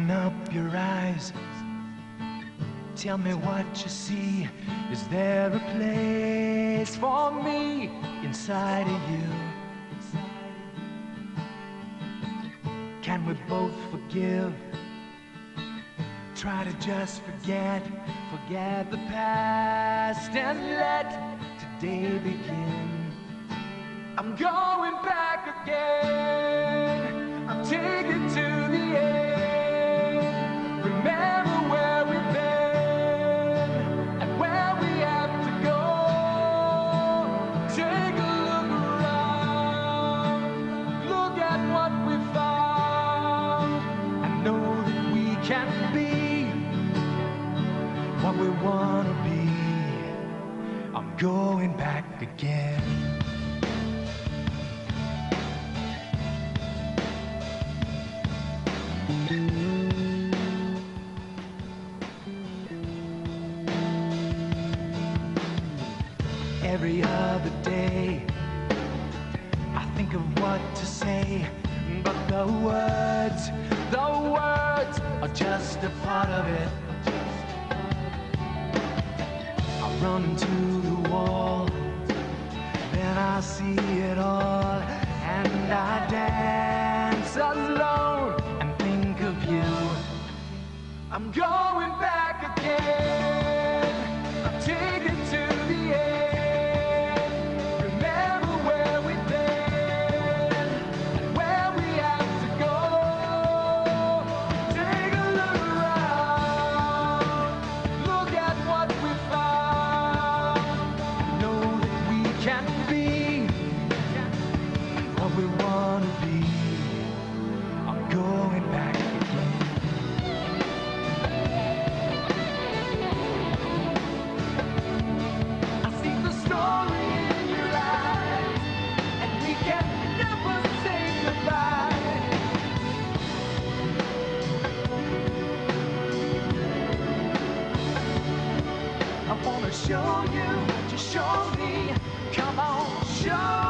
Open up your eyes. Tell me what you see. Is there a place for me inside of you? Can we both forgive? Try to just forget, forget the past and let today begin. I'm going back that we can be what we want to be. I'm going back again. Every other day, I think of what to say, but the words, the words are just a part of it. I run into the wall, then I see it all, and I dance alone and think of you. I'm going back again. Show you, to show me, come on, show